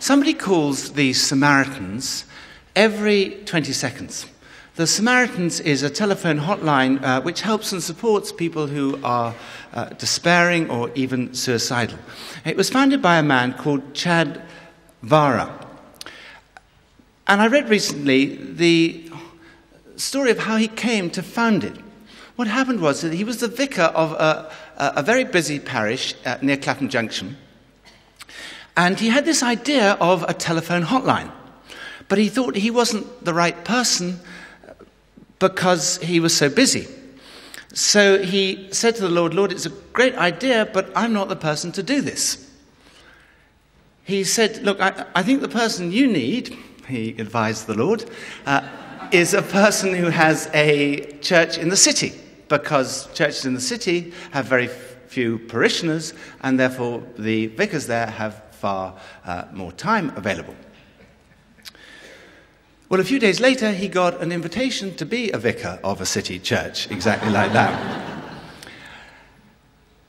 somebody calls the Samaritans every 20 seconds. The Samaritans is a telephone hotline uh, which helps and supports people who are uh, despairing or even suicidal. It was founded by a man called Chad Varah. And I read recently the story of how he came to found it. What happened was that he was the vicar of a, a very busy parish uh, near Clapham Junction. And he had this idea of a telephone hotline. But he thought he wasn't the right person because he was so busy. So he said to the Lord, Lord, it's a great idea, but I'm not the person to do this. He said, Look, I, I think the person you need, he advised the Lord, uh, is a person who has a church in the city, because churches in the city have very few parishioners, and therefore the vicars there have far uh, more time available. Well, a few days later, he got an invitation to be a vicar of a city church, exactly like that.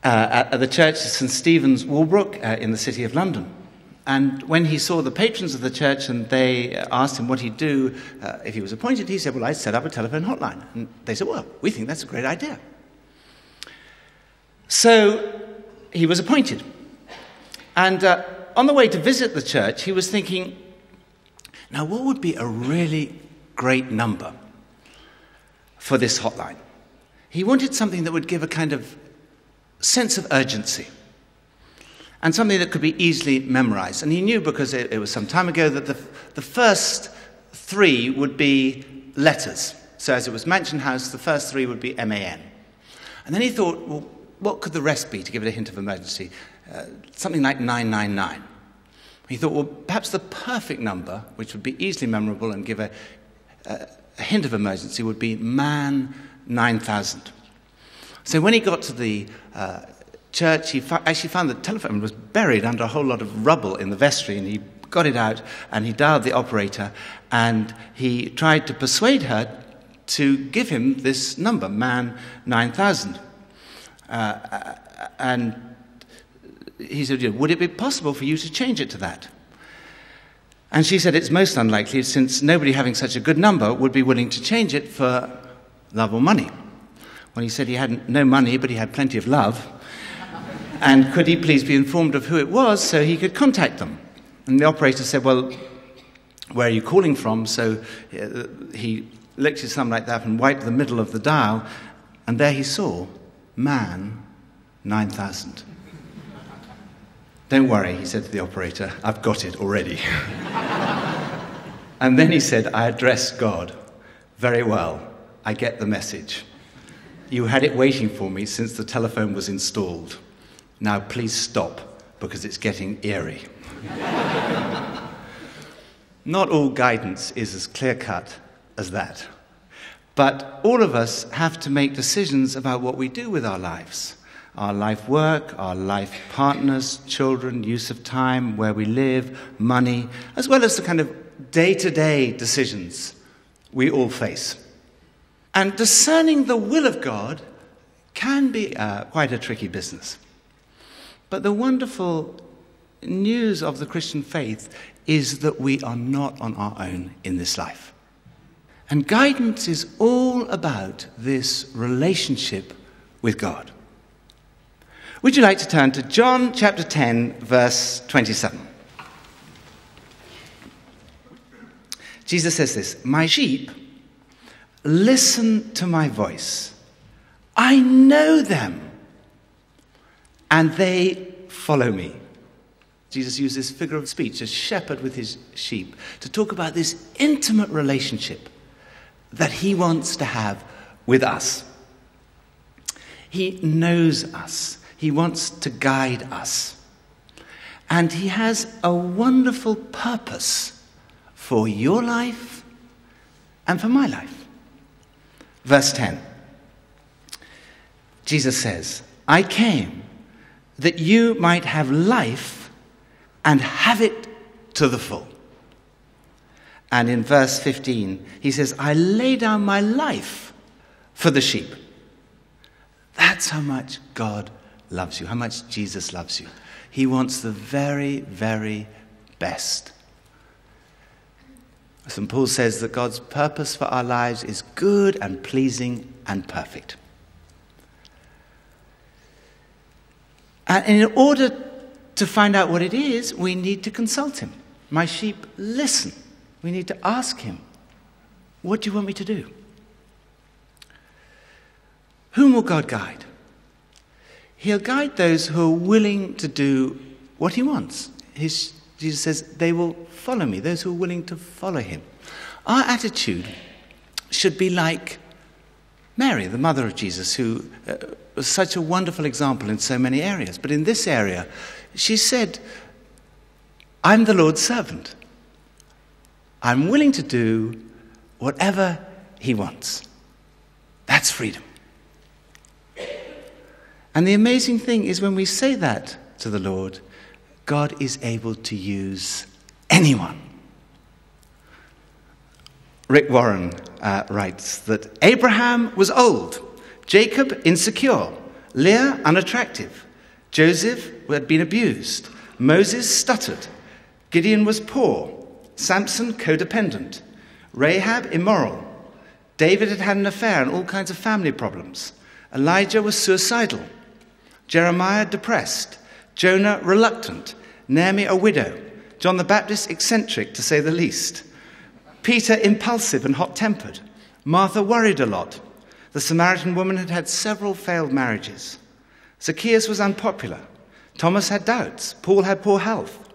Uh, at, at, the church of St. Stephen's, Walbrook, uh, in the city of London. And when he saw the patrons of the church and they asked him what he'd do uh, if he was appointed, he said, Well, I'd set up a telephone hotline. And they said, Well, we think that's a great idea. So he was appointed. And uh, on the way to visit the church, he was thinking, now, what would be a really great number for this hotline? He wanted something that would give a kind of sense of urgency and something that could be easily memorized. And he knew because it, it was some time ago that the, the first three would be letters. So, as it was Mansion House, the first three would be MAN. And then he thought, well, what could the rest be to give it a hint of emergency? Uh, something like 999. He thought, well, perhaps the perfect number, which would be easily memorable and give a, a, a hint of emergency, would be man 9000. So when he got to the uh, church, he fa- actually found the telephone was buried under a whole lot of rubble in the vestry, and he got it out and he dialed the operator and he tried to persuade her to give him this number, man 9000. Uh, and he said, Would it be possible for you to change it to that? And she said, It's most unlikely, since nobody having such a good number would be willing to change it for love or money. Well, he said he had no money, but he had plenty of love. And could he please be informed of who it was so he could contact them? And the operator said, Well, where are you calling from? So uh, he licked his thumb like that and wiped the middle of the dial, and there he saw man 9000. Don't worry, he said to the operator, I've got it already. and then he said, I address God. Very well, I get the message. You had it waiting for me since the telephone was installed. Now please stop because it's getting eerie. Not all guidance is as clear cut as that. But all of us have to make decisions about what we do with our lives our life work, our life partners, children, use of time, where we live, money, as well as the kind of day to day decisions we all face. And discerning the will of God can be uh, quite a tricky business. But the wonderful news of the Christian faith is that we are not on our own in this life. And guidance is all about this relationship with God. Would you like to turn to John chapter 10, verse 27? Jesus says this My sheep listen to my voice. I know them, and they follow me. Jesus used this figure of speech, a shepherd with his sheep, to talk about this intimate relationship that he wants to have with us. He knows us. He wants to guide us. And He has a wonderful purpose for your life and for my life. Verse 10 Jesus says, I came that you might have life and have it to the full. And in verse 15, he says, I lay down my life for the sheep. That's how much God loves you, how much Jesus loves you. He wants the very, very best. St. Paul says that God's purpose for our lives is good and pleasing and perfect. And in order to find out what it is, we need to consult him. My sheep listen. We need to ask him, What do you want me to do? Whom will God guide? He'll guide those who are willing to do what he wants. His, Jesus says, They will follow me, those who are willing to follow him. Our attitude should be like Mary, the mother of Jesus, who uh, was such a wonderful example in so many areas. But in this area, she said, I'm the Lord's servant. I'm willing to do whatever He wants. That's freedom. And the amazing thing is when we say that to the Lord, God is able to use anyone. Rick Warren uh, writes that Abraham was old, Jacob insecure, Leah unattractive, Joseph had been abused, Moses stuttered, Gideon was poor, Samson codependent, Rahab immoral, David had had an affair and all kinds of family problems, Elijah was suicidal, Jeremiah depressed, Jonah reluctant, Naomi a widow, John the Baptist eccentric to say the least. Peter impulsive and hot tempered. Martha worried a lot. The Samaritan woman had had several failed marriages. Zacchaeus was unpopular. Thomas had doubts. Paul had poor health.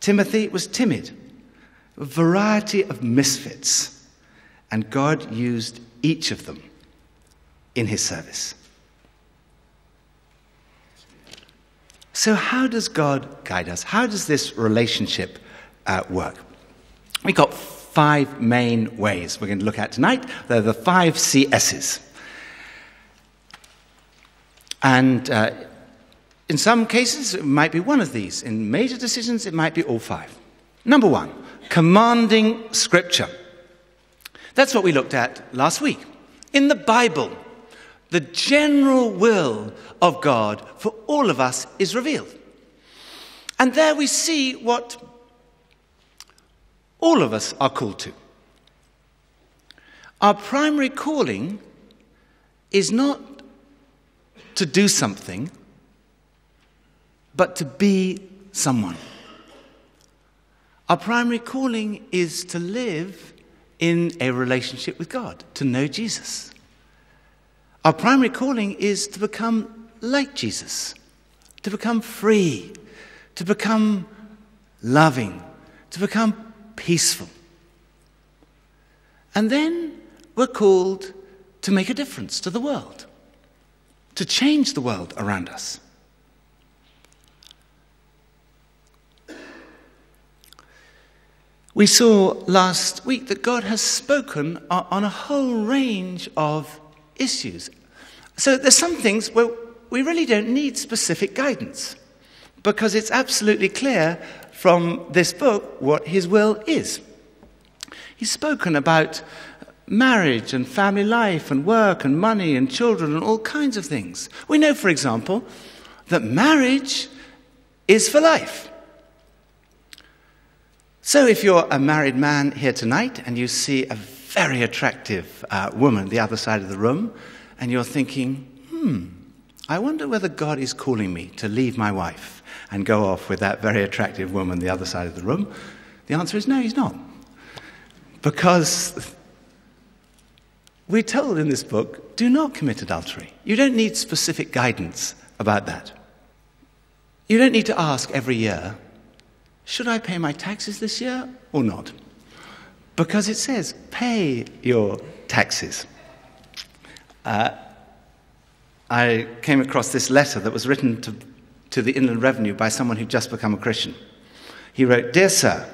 Timothy was timid. A variety of misfits. And God used each of them in his service. So, how does God guide us? How does this relationship uh, work? We've got five main ways we're going to look at tonight. They're the five CSs. And uh, in some cases, it might be one of these. In major decisions, it might be all five. Number one, commanding Scripture. That's what we looked at last week. In the Bible, the general will of God for all of us is revealed. And there we see what all of us are called to. Our primary calling is not to do something, but to be someone. Our primary calling is to live in a relationship with God, to know Jesus. Our primary calling is to become like Jesus, to become free, to become loving, to become peaceful. And then we're called to make a difference to the world, to change the world around us. We saw last week that God has spoken on a whole range of issues. So there's some things where we really don't need specific guidance because it's absolutely clear from this book what his will is. He's spoken about marriage and family life and work and money and children and all kinds of things. We know, for example, that marriage is for life. So if you're a married man here tonight and you see a very attractive uh, woman the other side of the room, and you're thinking, hmm, I wonder whether God is calling me to leave my wife and go off with that very attractive woman the other side of the room? The answer is no, he's not. Because we're told in this book do not commit adultery. You don't need specific guidance about that. You don't need to ask every year, should I pay my taxes this year or not? Because it says, pay your taxes. Uh, I came across this letter that was written to to the Inland Revenue by someone who'd just become a Christian. He wrote, Dear Sir,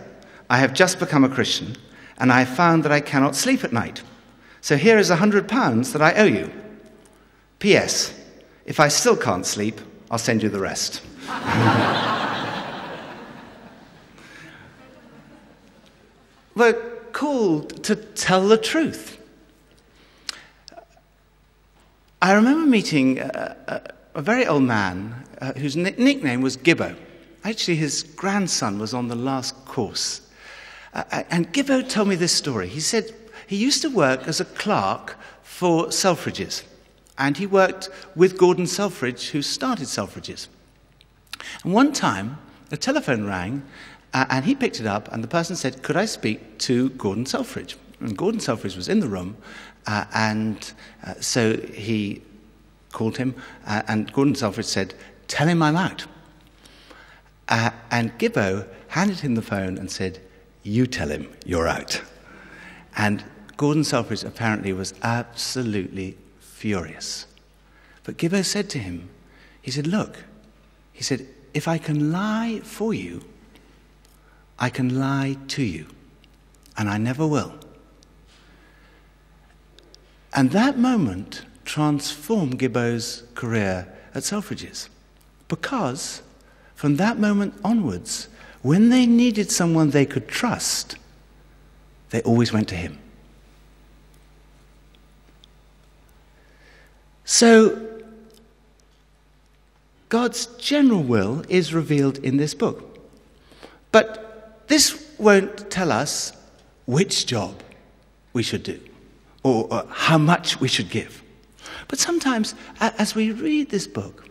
I have just become a Christian and I have found that I cannot sleep at night. So here is a hundred pounds that I owe you. P.S. If I still can't sleep, I'll send you the rest. We're called to tell the truth. I remember meeting a, a, a very old man uh, whose nickname was Gibbo. actually, his grandson was on the last course. Uh, uh and Gibbo told me this story. He said he used to work as a clerk for Selfridges, and he worked with Gordon Selfridge, who started Selfridges. And one time, the telephone rang, uh, and he picked it up, and the person said, Could I speak to Gordon Selfridge? And Gordon Selfridge was in the room, uh, and uh, so he called him, uh, and Gordon Selfridge said, Tell him I'm out. Uh, and Gibbo handed him the phone and said, You tell him you're out. And Gordon Selfridge apparently was absolutely furious. But Gibbo said to him, He said, Look, he said, if I can lie for you, I can lie to you, and I never will. And that moment transformed Gibbo's career at Selfridges. Because from that moment onwards, when they needed someone they could trust, they always went to him. So, God's general will is revealed in this book. But this won't tell us which job we should do or, how much we should give. But sometimes, as we read this book,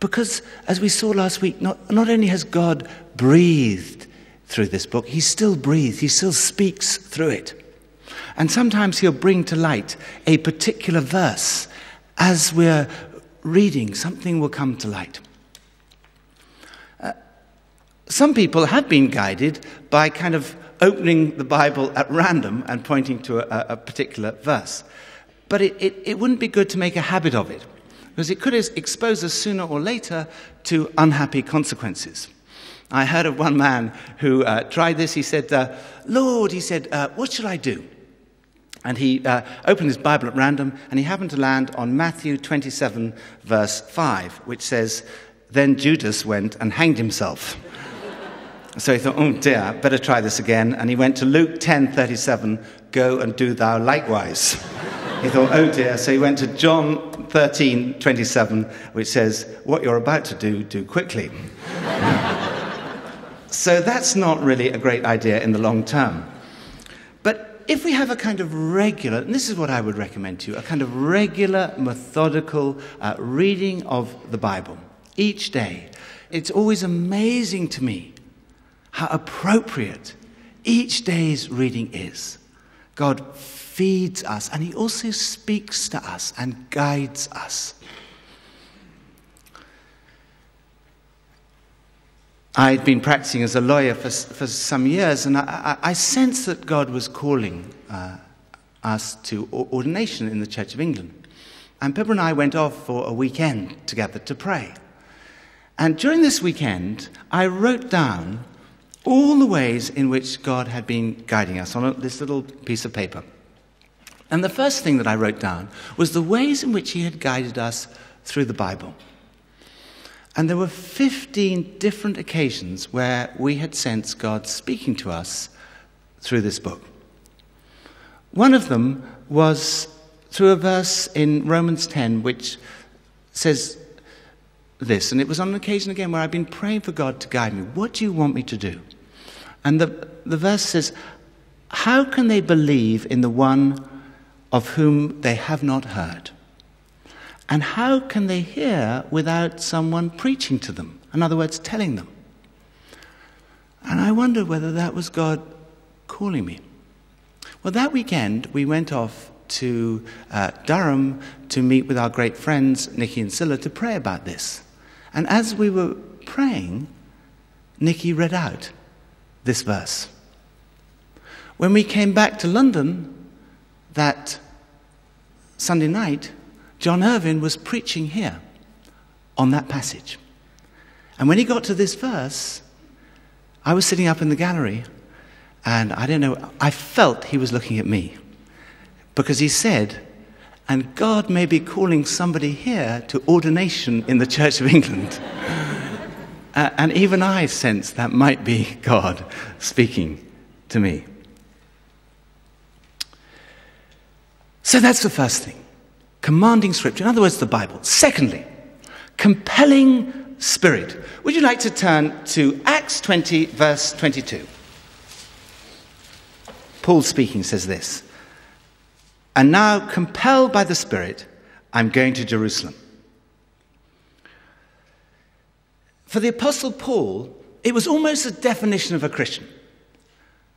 because as we saw last week, not, not only has God breathed through this book, He still breathes, He still speaks through it. And sometimes He'll bring to light a particular verse as we're reading, something will come to light. Some people have been guided by kind of opening the Bible at random and pointing to a, a particular verse. But it, it, it wouldn't be good to make a habit of it because it could expose us sooner or later to unhappy consequences. I heard of one man who uh, tried this. He said, uh, Lord, he said, uh, what shall I do? And he uh, opened his Bible at random and he happened to land on Matthew 27, verse 5, which says, Then Judas went and hanged himself. So he thought, oh dear, better try this again. And he went to Luke 10, 37, Go and do thou likewise. he thought, oh dear. So he went to John 13, 27, which says, What you're about to do, do quickly. so that's not really a great idea in the long term. But if we have a kind of regular, and this is what I would recommend to you, a kind of regular, methodical uh, reading of the Bible each day, it's always amazing to me how appropriate each day's reading is. God feeds us, and He also speaks to us and guides us. I'd been practicing as a lawyer for, for some years, and I, I, I sensed that God was calling uh, us to ordination in the Church of England. And Pippa and I went off for a weekend together to pray. And during this weekend, I wrote down all the ways in which God had been guiding us on this little piece of paper. And the first thing that I wrote down was the ways in which he had guided us through the Bible. And there were 15 different occasions where we had sensed God speaking to us through this book. One of them was through a verse in Romans 10 which says this, and it was on an occasion again where I've been praying for God to guide me. What do you want me to do? And the, the verse says, How can they believe in the one of whom they have not heard? And how can they hear without someone preaching to them? In other words, telling them. And I wondered whether that was God calling me. Well, that weekend we went off to uh, Durham to meet with our great friends, Nicky and Sila, to pray about this. And as we were praying, Nicky read out this verse. When we came back to London, that Sunday night, John Irvine was preaching here on that passage. And when he got to this verse, I was sitting up in the gallery and I don't know, I felt he was looking at me because he said, and God may be calling somebody here to ordination in the Church of England. uh, and even I sense that might be God speaking to me. So that's the first thing commanding Scripture. In other words, the Bible. Secondly, compelling Spirit. Would you like to turn to Acts 20, verse 22? Paul speaking says this And now, compelled by the Spirit, I'm going to Jerusalem. For the Apostle Paul, it was almost a definition of a Christian.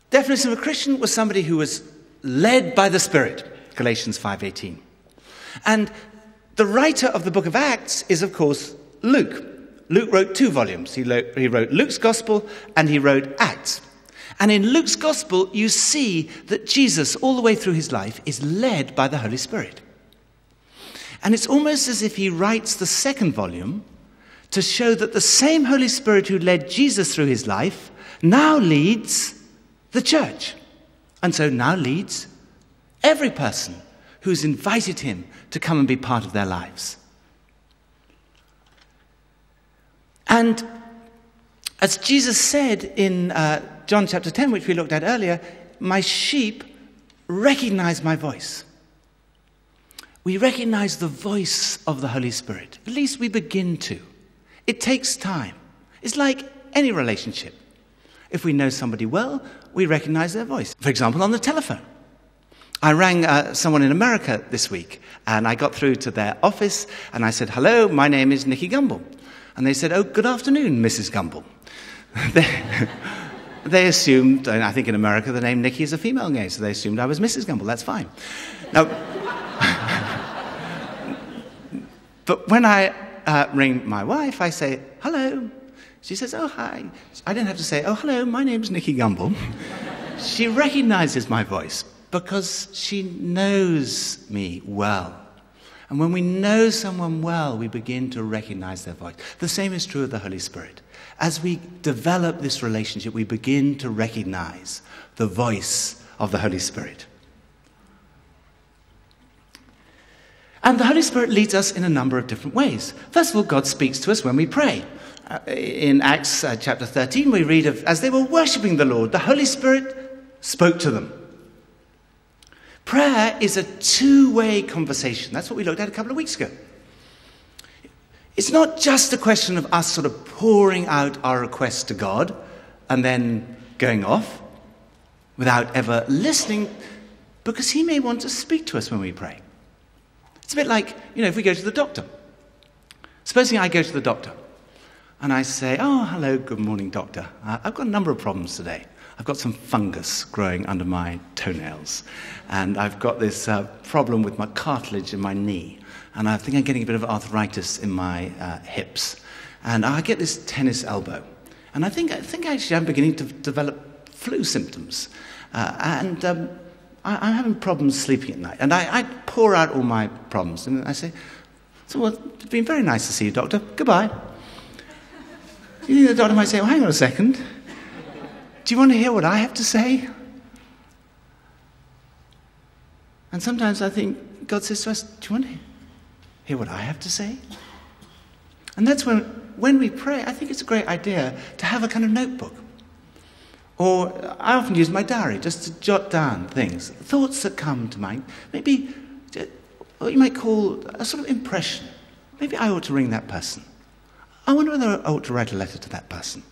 Definition of a Christian was somebody who was led by the Spirit, Galatians 5:18. And the writer of the book of Acts is of course Luke. Luke wrote two volumes. He wrote, he wrote Luke's Gospel and he wrote Acts. And in Luke's Gospel, you see that Jesus, all the way through his life, is led by the Holy Spirit. And it's almost as if he writes the second volume to show that the same Holy Spirit who led Jesus through his life now leads the church. And so now leads every person who's invited him to come and be part of their lives. And as Jesus said in uh, John chapter 10, which we looked at earlier, my sheep recognize my voice. We recognize the voice of the Holy Spirit. At least we begin to. It takes time. It's like any relationship. If we know somebody well, we recognize their voice. For example, on the telephone. I rang uh, someone in America this week and I got through to their office and I said, Hello, my name is Nicky Gumbel. And they said, Oh, good afternoon, Mrs. Gumbel. they, assumed, and I think in America the name Nicky is a female name, so they assumed I was Mrs. Gumbel. That's fine. Now, but when I uh, ring my wife, I say, Hello. She says, Oh, hi. I didn't have to say, Oh, hello, my name's Nicky Gumbel. she recognizes my voice because she knows me well. And when we know someone well, we begin to recognize their voice. The same is true of the Holy Spirit. As we develop this relationship, we begin to recognize the voice of the Holy Spirit. And the Holy Spirit leads us in a number of different ways. First of all, God speaks to us when we pray. Uh, in Acts uh, chapter 13, we read of as they were worshipping the Lord, the Holy Spirit spoke to them. Prayer is a two way conversation. That's what we looked at a couple of weeks ago. It's not just a question of us sort of pouring out our requests to God and then going off without ever listening, because He may want to speak to us when we pray. It's a bit like, you know, if we go to the doctor. Supposing I go to the doctor and I say, Oh, hello, good morning, doctor. Uh, I've got a number of problems today. I've got some fungus growing under my toenails, and I've got this uh, problem with my cartilage in my knee, and I think I'm getting a bit of arthritis in my uh, hips, and I get this tennis elbow, and I think, I think actually I'm beginning to develop flu symptoms, uh, and um, I, am having problems sleeping at night, and I, I, pour out all my problems, and I say, "So well, it's been very nice to see you, doctor. Goodbye." You think the doctor might say, "Well, hang on a second. Do you want to hear what I have to say? And sometimes I think God says to us, Do you want to hear what I have to say? And that's when, when we pray, I think it's a great idea to have a kind of notebook. Or I often use my diary just to jot down things, thoughts that come to mind. Maybe what you might call a sort of impression. Maybe I ought to ring that person. I wonder whether I ought to write a letter to that person.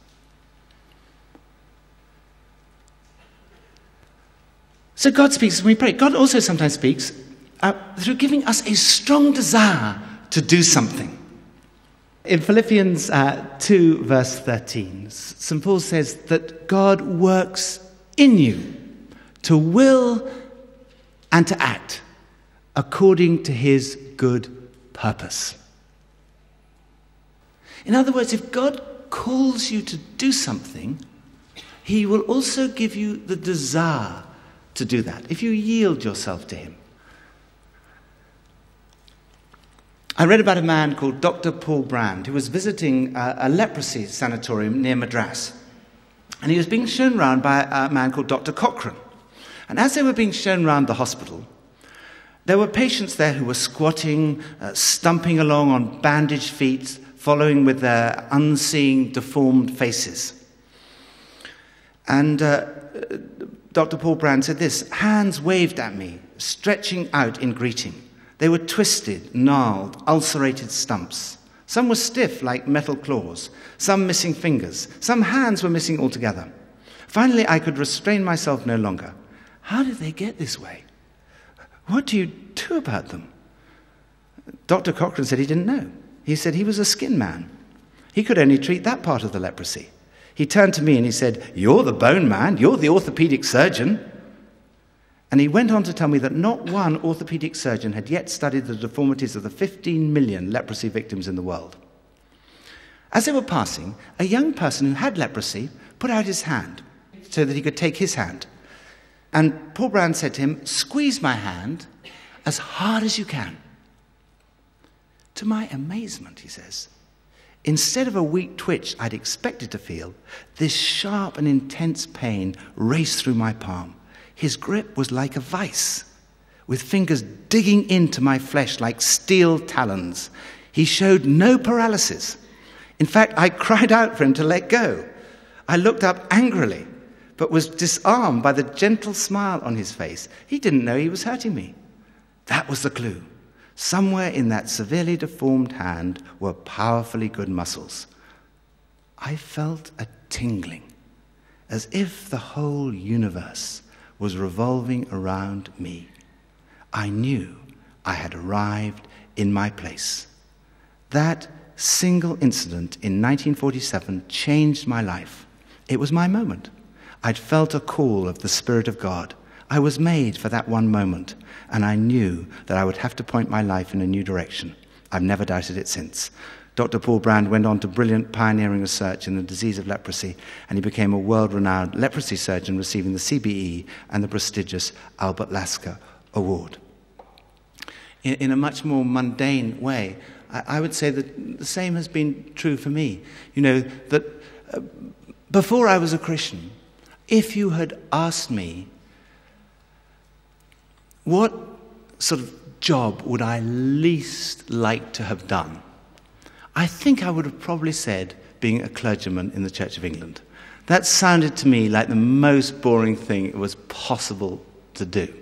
So God speaks when we pray. God also sometimes speaks uh, through giving us a strong desire to do something. In Philippians uh, 2, verse 13, St. Paul says that God works in you to will and to act according to his good purpose. In other words, if God calls you to do something, he will also give you the desire to do that, if you yield yourself to Him. I read about a man called Dr. Paul Brand who was visiting a, a leprosy sanatorium near Madras. And he was being shown around by a man called Dr. Cochrane. And as they were being shown around the hospital, there were patients there who were squatting, uh, stumping along on bandaged feet, following with their unseeing, deformed faces. And uh, Dr. Paul Brand said this Hands waved at me, stretching out in greeting. They were twisted, gnarled, ulcerated stumps, Some were stiff like metal claws, some missing fingers, some hands were missing altogether. Finally, I could restrain myself no longer. How did they get this way? What do you do about them? Dr. Cochrane said he didn't know. He said he was a skin man. He could only treat that part of the leprosy. He turned to me and he said, You're the bone man, you're the orthopedic surgeon. And he went on to tell me that not one orthopedic surgeon had yet studied the deformities of the 15 million leprosy victims in the world. As they were passing, a young person who had leprosy put out his hand so that he could take his hand. And Paul Brand said to him, Squeeze my hand as hard as you can. To my amazement, he says, instead of a weak twitch I'd expected to feel, this sharp and intense pain raced through my palm. His grip was like a vice, with fingers digging into my flesh like steel talons. He showed no paralysis. In fact, I cried out for him to let go. I looked up angrily, but was disarmed by the gentle smile on his face. He didn't know he was hurting me. That was the clue. Somewhere in that severely deformed hand were powerfully good muscles. I felt a tingling, as if the whole universe was revolving around me. I knew I had arrived in my place. That single incident in 1947 changed my life. It was my moment. I'd felt a call of the Spirit of God. I was made for that one moment, and I knew that I would have to point my life in a new direction. I've never doubted it since. Dr. Paul Brand went on to brilliant pioneering research in the disease of leprosy, and he became a world renowned leprosy surgeon, receiving the CBE and the prestigious Albert Lasker Award. In, in a much more mundane way, I, I, would say that the same has been true for me. You know, that uh, before I was a Christian, if you had asked me, what sort of job would I least like to have done? I think I would have probably said being a clergyman in the Church of England. That sounded to me like the most boring thing it was possible to do.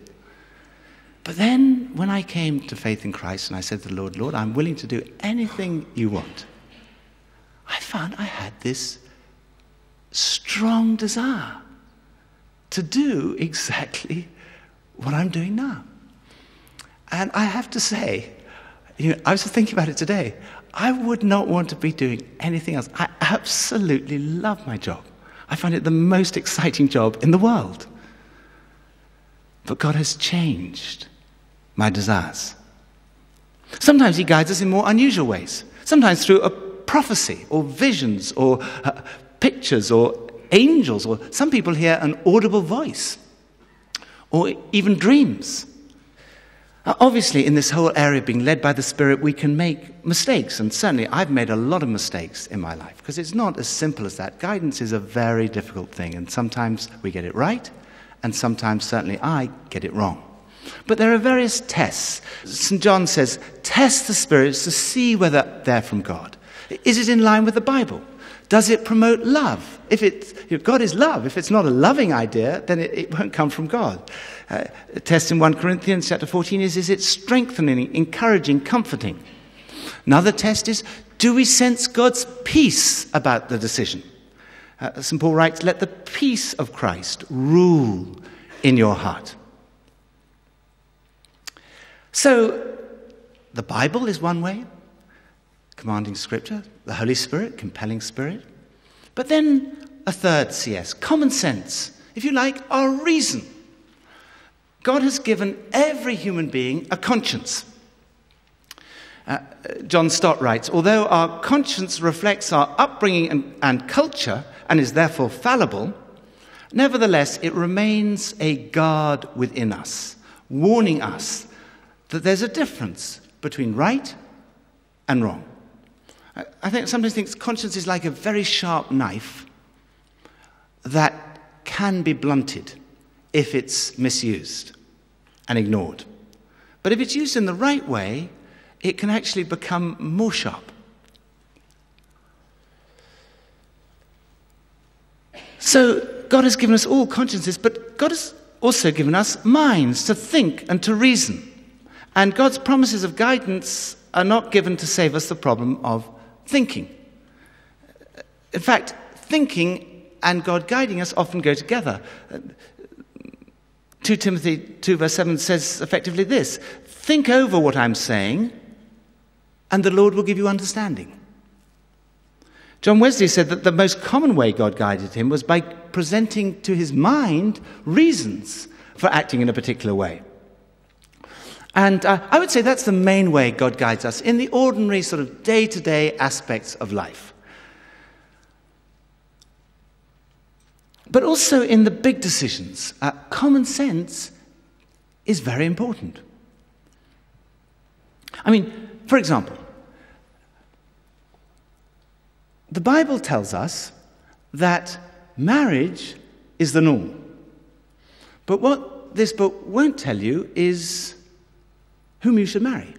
But then, when I came to faith in Christ and I said to the Lord, Lord, I'm willing to do anything you want, I found I had this strong desire to do exactly what I'm doing now. And I have to say, you know, I was thinking about it today. I would not want to be doing anything else. I absolutely love my job. I find it the most exciting job in the world. But God has changed my desires. Sometimes He guides us in more unusual ways, sometimes through a prophecy or visions or uh, pictures or angels, or some people hear an audible voice or even dreams. Uh, obviously, in this whole area of being led by the Spirit, we can make mistakes. And certainly, I've made a lot of mistakes in my life because it's not as simple as that. Guidance is a very difficult thing. And sometimes we get it right, and sometimes, certainly, I get it wrong. But there are various tests. St. John says, test the spirits to see whether they're from God. Is it in line with the Bible? Does it promote love? If it, God is love. If it's not a loving idea, then it, it won't come from God. Uh, a test in 1 Corinthians chapter 14 is, is it strengthening, encouraging, comforting? Another test is, do we sense God's peace about the decision? Uh, St. Paul writes, let the peace of Christ rule in your heart. So, the Bible is one way, commanding scripture, the Holy Spirit, compelling spirit. But then a third CS, common sense, if you like, our reason. God has given every human being a conscience. Uh, John Stott writes Although our conscience reflects our upbringing and, and culture and is therefore fallible, nevertheless it remains a guard within us, warning us that there's a difference between right and wrong. I think sometimes think conscience is like a very sharp knife that can be blunted if it's misused and ignored. But if it's used in the right way, it can actually become more sharp. So, God has given us all consciences, but God has also given us minds to think and to reason. And God's promises of guidance are not given to save us the problem of thinking. In fact, thinking and God guiding us often go together. Uh, 2 Timothy 2, verse 7 says effectively this Think over what I'm saying, and the Lord will give you understanding. John Wesley said that the most common way God guided him was by presenting to his mind reasons for acting in a particular way. And uh, I would say that's the main way God guides us in the ordinary, sort of day to day aspects of life. But also in the big decisions, uh, common sense is very important. I mean, for example, the Bible tells us that marriage is the norm. But what this book won't tell you is whom you should marry.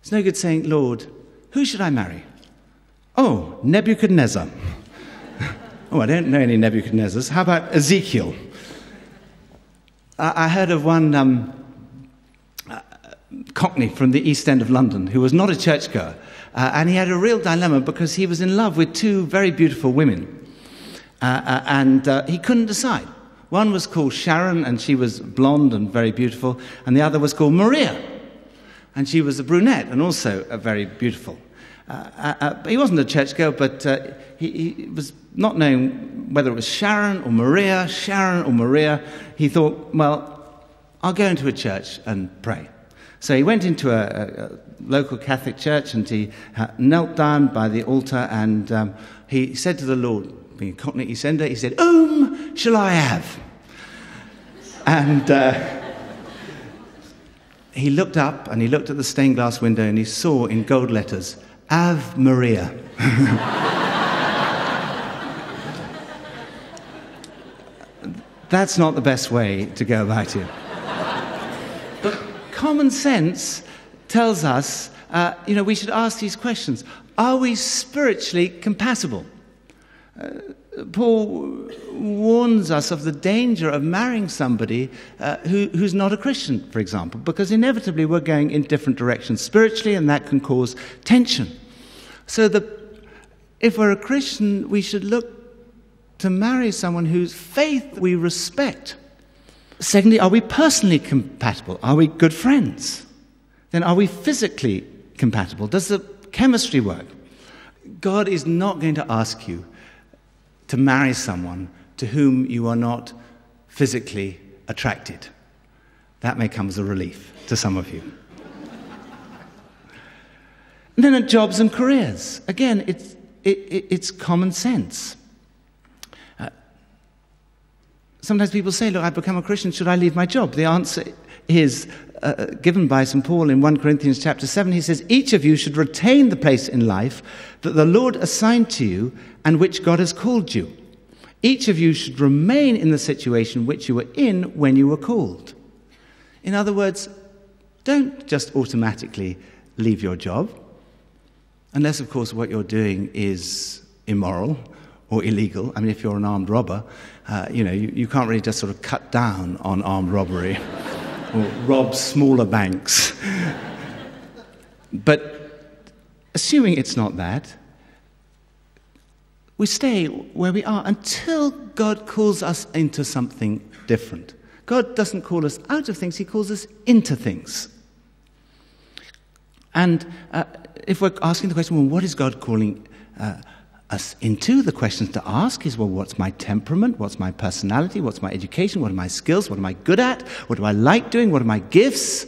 It's no good saying, Lord, who should I marry? Oh, Nebuchadnezzar. oh, I don't know any Nebuchadnezzars. How about Ezekiel? I, I heard of one um, uh, Cockney from the East End of London who was not a churchgoer, uh, and he had a real dilemma because he was in love with two very beautiful women, uh, uh and uh, he couldn't decide. One was called Sharon, and she was blonde and very beautiful, and the other was called Maria, and she was a brunette and also very beautiful. Uh, uh, uh, he wasn't a churchgoer, but uh, he, he, was not knowing whether it was Sharon or Maria, Sharon or Maria. He thought, well, I'll go into a church and pray. So he went into a, a, a local Catholic church and he uh, knelt down by the altar and um, he said to the Lord, being a Cockney Eastender, he said, Whom shall I have? And uh, he looked up and he looked at the stained glass window and he saw in gold letters, Ave Maria. That's not the best way to go about it. But common sense tells us, uh, you know, we should ask these questions. Are we spiritually compatible? Paul warns us of the danger of marrying somebody uh, who, who's not a Christian, for example, because inevitably we're going in different directions spiritually, and that can cause tension. So, the, if we're a Christian, we should look to marry someone whose faith we respect. Secondly, are we personally compatible? Are we good friends? Then, are we physically compatible? Does the chemistry work? God is not going to ask you to marry someone to whom you are not physically attracted. That may come as a relief to some of you. and then at jobs and careers, again, it's, it, it, it's common sense. Uh, sometimes people say, Look, I've become a Christian, should I leave my job? The answer is uh, given by St. Paul in 1 Corinthians chapter 7. He says, Each of you should retain the place in life that the Lord assigned to you and which God has called you. Each of you should remain in the situation which you were in when you were called. In other words, don't just automatically leave your job, unless, of course, what you're doing is immoral or illegal. I mean, if you're an armed robber, uh, you know, you, you can't really just sort of cut down on armed robbery or rob smaller banks. but assuming it's not that, we stay where we are until God calls us into something different. God doesn't call us out of things, He calls us into things. And uh, if we're asking the question, well, what is God calling uh, us into? The questions to ask is, well, what's my temperament? What's my personality? What's my education? What are my skills? What am I good at? What do I like doing? What are my gifts?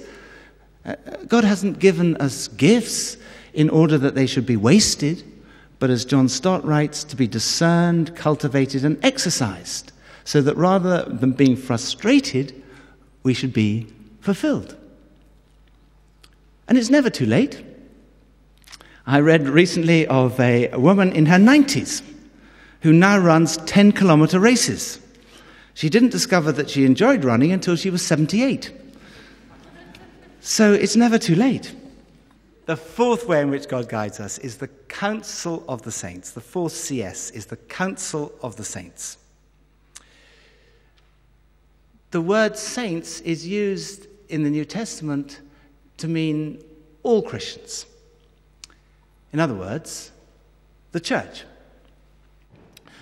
Uh, God hasn't given us gifts in order that they should be wasted but as John Stott writes, to be discerned, cultivated, and exercised, so that rather than being frustrated, we should be fulfilled. And it's never too late. I read recently of a woman in her 90s who now runs 10 kilometer races. She didn't discover that she enjoyed running until she was 78. So it's never too late. The fourth way in which God guides us is the counsel of the saints. The fourth CS is the counsel of the saints. The word saints is used in the New Testament to mean all Christians. In other words, the church.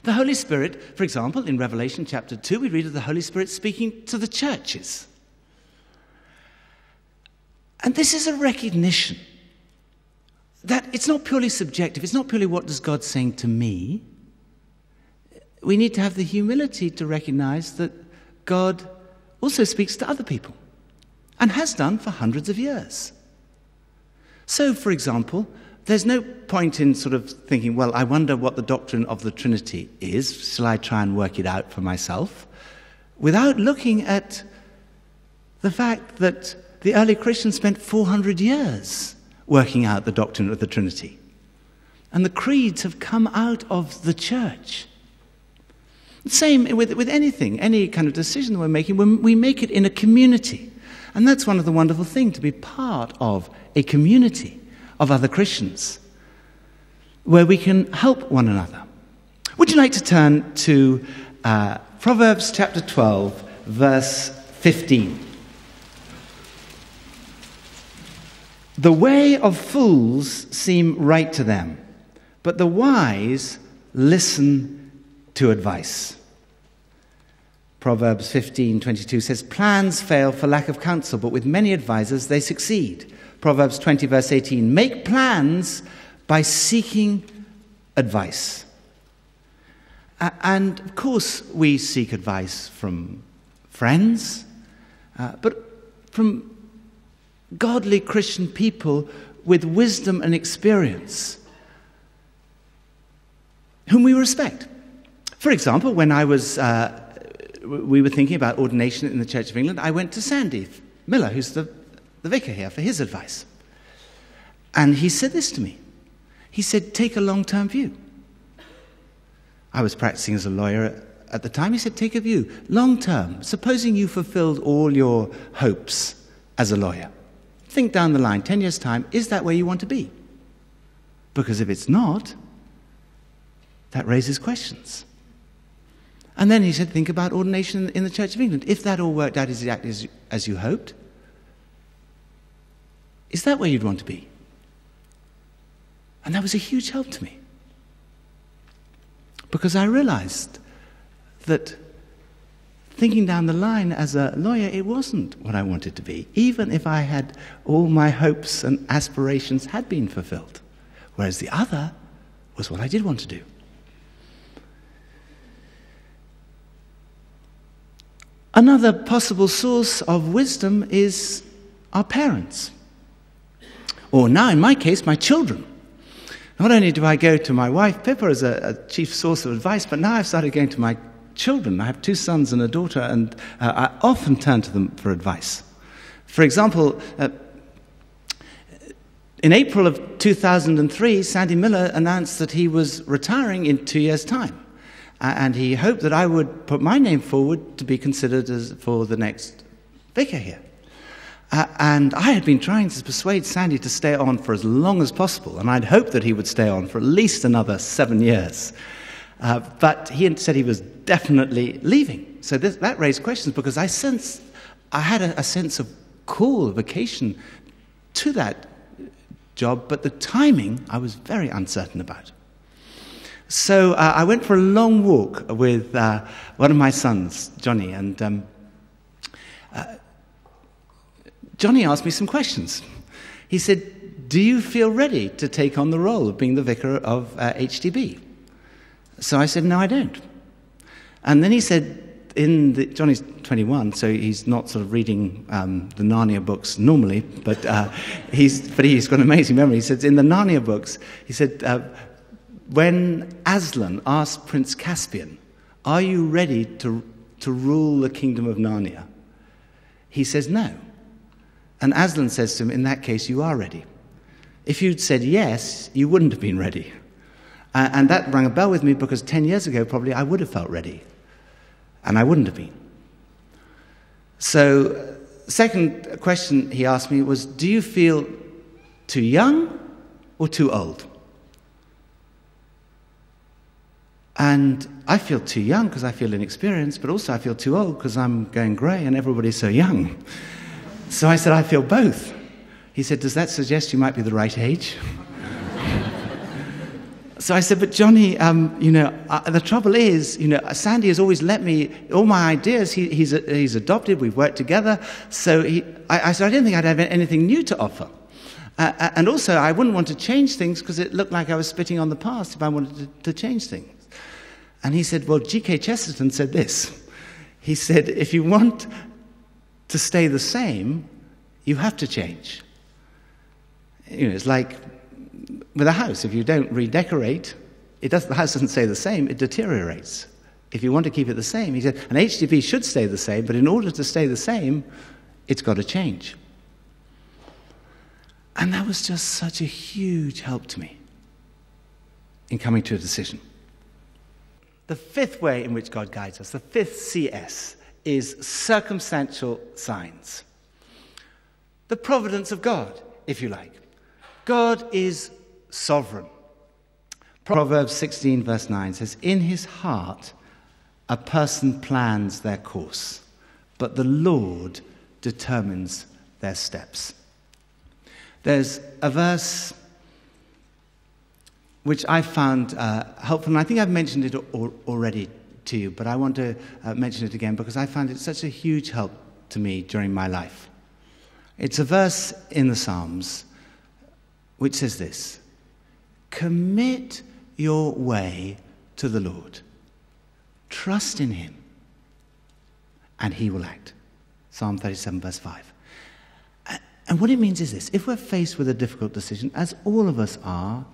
The Holy Spirit, for example, in Revelation chapter 2, we read of the Holy Spirit speaking to the churches. And this is a recognition that it's not purely subjective, it's not purely what does God saying to me. We need to have the humility to recognize that God also speaks to other people and has done for hundreds of years. So, for example, there's no point in sort of thinking, well, I wonder what the doctrine of the Trinity is. Shall I try and work it out for myself? Without looking at the fact that the early Christians spent 400 years working out the doctrine of the Trinity. And the creeds have come out of the church. Same with, with anything, any kind of decision we're making, we make it in a community. And that's one of the wonderful things to be part of a community of other Christians where we can help one another. Would you like to turn to uh, Proverbs chapter 12, verse 15? The way of fools seem right to them, but the wise listen to advice. Proverbs 15:22 says plans fail for lack of counsel, but with many advisers they succeed. Proverbs 20 verse 18 make plans by seeking advice. And of course we seek advice from friends, uh, but from godly Christian people with wisdom and experience whom we respect. For example, when I was, uh, we were thinking about ordination in the Church of England, I went to Sandy Miller, who's the, the vicar here, for his advice. And he said this to me. He said, Take a long term view. I was practicing as a lawyer at the time. He said, Take a view, long term. Supposing you fulfilled all your hopes as a lawyer. Think down the line, 10 years' time, is that where you want to be? Because if it's not, that raises questions. And then he said, think about ordination in the Church of England. If that all worked out exactly as, as you hoped, is that where you'd want to be? And that was a huge help to me. Because I realized that thinking down the line as a lawyer, it wasn't what I wanted to be, even if I had all my hopes and aspirations had been fulfilled. Whereas the other was what I did want to do. Another possible source of wisdom is our parents. Or now, in my case, my children. Not only do I go to my wife, Pippa, as a, a chief source of advice, but now I've started going to my children. I have two sons and a daughter, and uh, I often turn to them for advice. For example, uh, in April of 2003, Sandy Miller announced that he was retiring in two years' time. and he hoped that I would put my name forward to be considered as for the next vicar here. Uh, and I had been trying to persuade Sandy to stay on for as long as possible, and I'd hoped that he would stay on for at least another seven years. Uh, but he said he was definitely leaving. So this, that raised questions because I sensed, I had a, a sense of call, a vocation to that job, but the timing I was very uncertain about. So uh, I went for a long walk with uh, one of my sons, Johnny, and um, uh, Johnny asked me some questions. He said, Do you feel ready to take on the role of being the vicar of? Uh, so I said, No, I don't. And then he said, in the, Johnny's 21, so he's not sort of reading um, the Narnia books normally, but, uh, he's, but he's got an amazing memory. He said, in the Narnia books, he said, uh, when Aslan asked Prince Caspian, Are you ready to, to rule the kingdom of Narnia? He says, No. And Aslan says to him, In that case, you are ready. If you'd said yes, you wouldn't have been ready. Uh, and that rang a bell with me because 10 years ago, probably, I would have felt ready. And I wouldn't have been. So, second question he asked me was Do you feel too young or too old? And I feel too young because I feel inexperienced, but also I feel too old because I'm going grey and everybody's so young. So I said, I feel both. He said, Does that suggest you might be the right age? so I said, but Johnny, um, you know, uh, the trouble is, you know, Sandy has always let me, all my ideas, he, he's, he's adopted, we've worked together. So he, I, I said, I didn't think I'd have anything new to offer. Uh, uh and also, I wouldn't want to change things because it looked like I was spitting on the past if I wanted to, to change things. And he said, well, G.K. Chesterton said this. He said, if you want to stay the same, you have to change. You know, it's like with a house, if you don't redecorate, it does, the house doesn't stay the same, it deteriorates. If you want to keep it the same, he said, an HDB should stay the same, but in order to stay the same, it's got to change. And that was just such a huge help to me in coming to a decision. The fifth way in which God guides us, the fifth CS, is circumstantial signs. The providence of God, if you like. God is sovereign. Proverbs 16, verse 9 says, In his heart a person plans their course, but the Lord determines their steps. There's a verse which I found uh, helpful, and I think I've mentioned it al- already to you, but I want to uh, mention it again because I found it such a huge help to me during my life. It's a verse in the Psalms which says this Commit your way to the Lord, trust in Him, and He will act. Psalm 37, verse 5. And what it means is this if we're faced with a difficult decision, as all of us are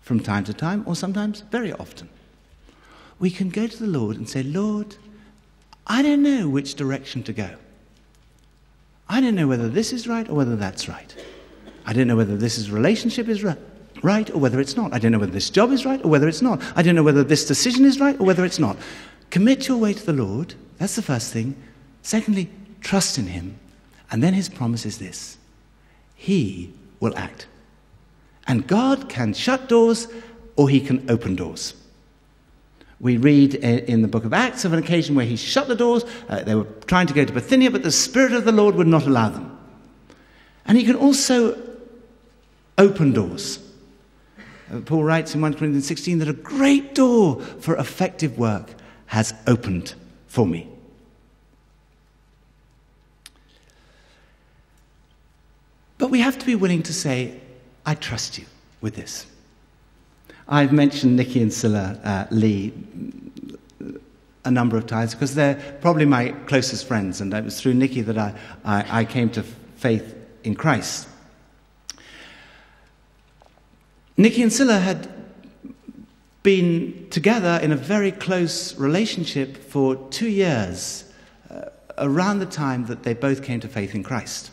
from time to time, or sometimes very often, we can go to the Lord and say, Lord, I don't know which direction to go. I don't know whether this is right or whether that's right. I don't know whether this relationship is right, right or whether it's not. I don't know whether this job is right or whether it's not. I don't know whether this decision is right or whether it's not. Commit your way to the Lord. That's the first thing. Secondly, trust in Him. And then His promise is this He will act. And God can shut doors or He can open doors. We read in the book of Acts of an occasion where he shut the doors. Uh, they were trying to go to Bithynia, but the Spirit of the Lord would not allow them. And he can also open doors. Uh, Paul writes in 1 Corinthians 16 that a great door for effective work has opened for me. But we have to be willing to say, I trust you with this. I've mentioned Nicky and Sila uh, Lee a number of times because they're probably my closest friends, and it was through Nicky that I, I, I came to faith in Christ. Nicky and Sila had been together in a very close relationship for two years, uh, around the time that they both came to faith in Christ.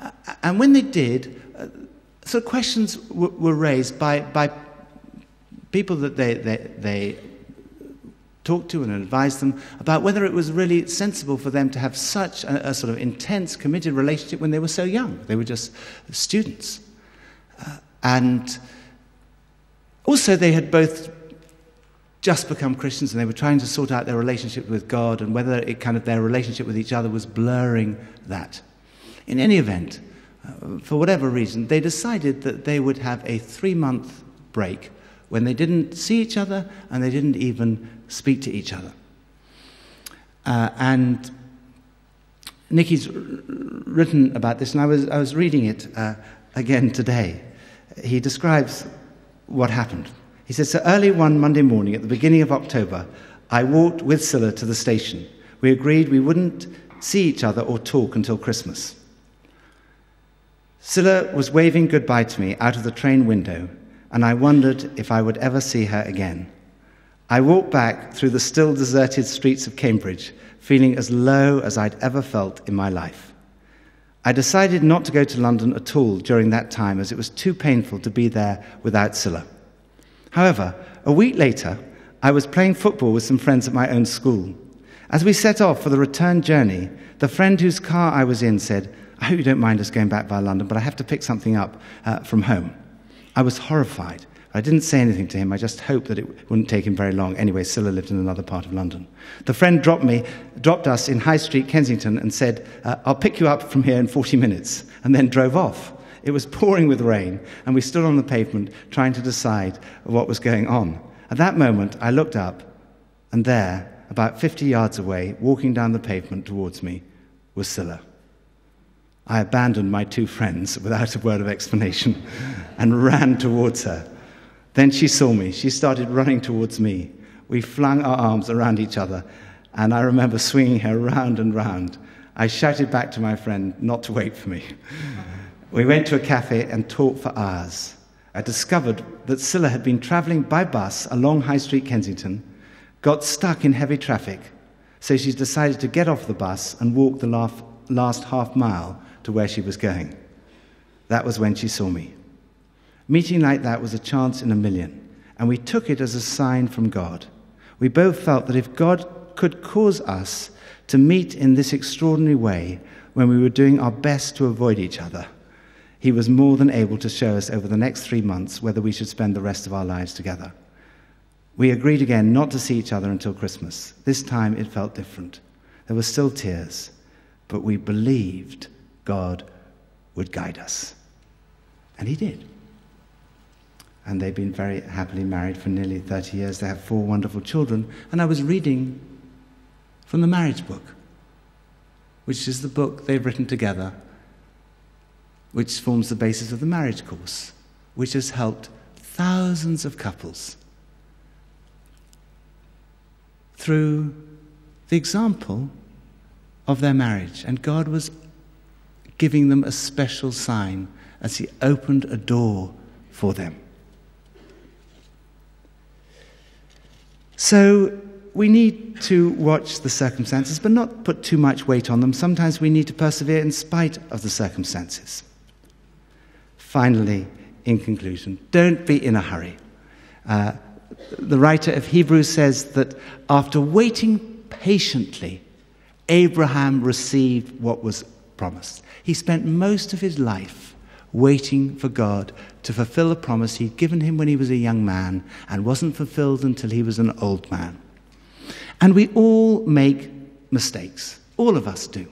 Uh, and when they did, uh, so questions w- were raised by, by people that they, they, they talked to and advised them about whether it was really sensible for them to have such a, a sort of intense, committed relationship when they were so young. They were just students. Uh, and also, they had both just become Christians and they were trying to sort out their relationship with God and whether it kind of their relationship with each other was blurring that. In any event, uh, for whatever reason, they decided that they would have a three month break when they didn't see each other and they didn't even speak to each other. Uh, and Nicky's written about this, and I was, I was reading it uh, again today. He describes what happened. He says, So early one Monday morning at the beginning of October, I walked with Sila to the station. We agreed we wouldn't see each other or talk until Christmas. Sila was waving goodbye to me out of the train window and I wondered if I would ever see her again. I walked back through the still deserted streets of Cambridge, feeling as low as I'd ever felt in my life. I decided not to go to London at all during that time as it was too painful to be there without Sila. However, a week later, I was playing football with some friends at my own school. As we set off for the return journey, the friend whose car I was in said, I hope you don't mind us going back via London, but I have to pick something up uh, from home. I was horrified. I didn't say anything to him. I just hoped that it wouldn't take him very long. Anyway, Sila lived in another part of London. The friend dropped me, dropped us in High Street, Kensington, and said, uh, "I'll pick you up from here in 40 minutes," and then drove off. It was pouring with rain, and we stood on the pavement trying to decide what was going on. At that moment, I looked up, and there, about 50 yards away, walking down the pavement towards me, was Sila. I abandoned my two friends without a word of explanation and ran towards her. Then she saw me. She started running towards me. We flung our arms around each other, and I remember swinging her round and round. I shouted back to my friend not to wait for me. We went to a cafe and talked for hours. I discovered that Sila had been travelling by bus along High Street, Kensington, got stuck in heavy traffic, so she decided to get off the bus and walk the last half mile to where she was going. That was when she saw me. Meeting like that was a chance in a million, and we took it as a sign from God. We both felt that if God could cause us to meet in this extraordinary way when we were doing our best to avoid each other, he was more than able to show us over the next three months whether we should spend the rest of our lives together. We agreed again not to see each other until Christmas. This time it felt different. There were still tears, but we believed God would guide us. And He did. And they've been very happily married for nearly 30 years. They have four wonderful children. And I was reading from the marriage book, which is the book they've written together which forms the basis of the marriage course, which has helped thousands of couples through the example of their marriage. And God was giving them a special sign as He opened a door for them. So we need to watch the circumstances, but not put too much weight on them. Sometimes we need to persevere in spite of the circumstances. Finally, in conclusion, don't be in a hurry. Uh, the writer of Hebrews says that after waiting patiently, Abraham received what was promised. He spent most of his life waiting for God to fulfill a promise he'd given him when he was a young man and wasn't fulfilled until he was an old man. And we all make mistakes. All of us do.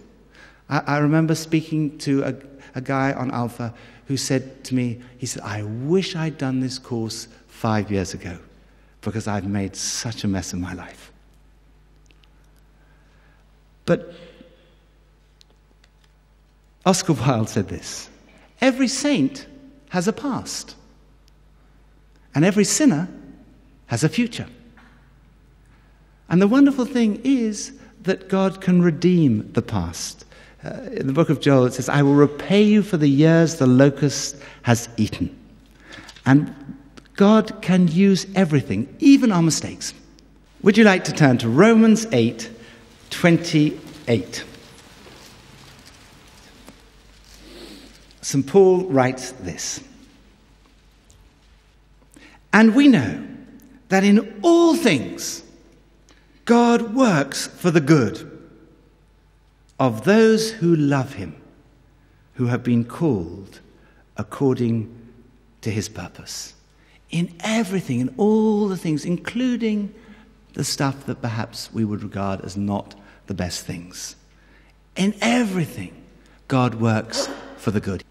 I, I remember speaking to a, a guy on Alpha who said to me, he said, I wish I'd done this course five years ago because I've made such a mess of my life. But Oscar Wilde said this Every saint has a past, and every sinner has a future. And the wonderful thing is that God can redeem the past. Uh, in the book of Joel, it says, I will repay you for the years the locust has eaten. And God can use everything, even our mistakes. Would you like to turn to Romans 8 28? St. Paul writes this And we know that in all things God works for the good of those who love him, who have been called according to his purpose. In everything, in all the things, including the stuff that perhaps we would regard as not the best things. In everything, God works for the good.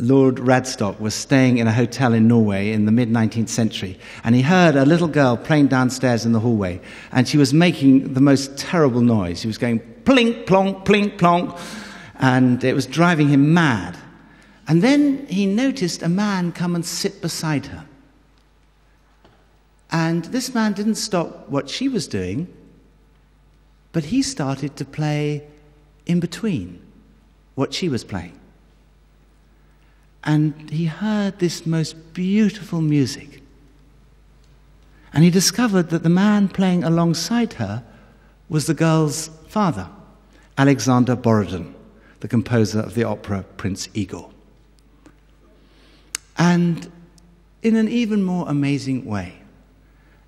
Lord Radstock was staying in a hotel in Norway in the mid 19th century, and he heard a little girl playing downstairs in the hallway, and she was making the most terrible noise. She was going plink plonk, plink plonk, and it was driving him mad. And then he noticed a man come and sit beside her. And this man didn't stop what she was doing, but he started to play in between what she was playing and he heard this most beautiful music. And he discovered that the man playing alongside her was the girl's father, Alexander Borodin, the composer of the opera Prince Igor. And in an even more amazing way,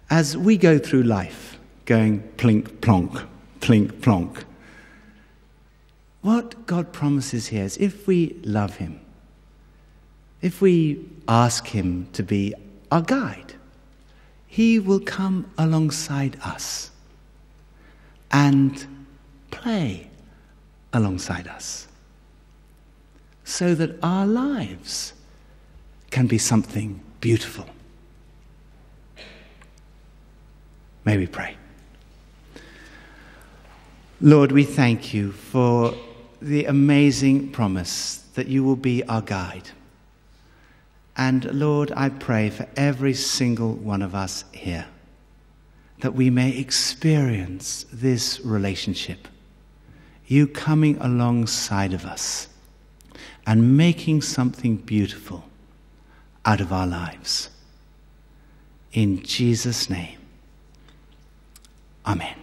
as we go through life, going plink plonk, plink plonk, what God promises here is if we love Him, if we ask Him to be our guide, He will come alongside us and play alongside us. so that our lives can be something beautiful. May we pray. Lord, we thank you for the amazing promise that you will be our guide. And Lord, I pray for every single one of us here that we may experience this relationship. You coming alongside of us and making something beautiful out of our lives. In Jesus' name, Amen.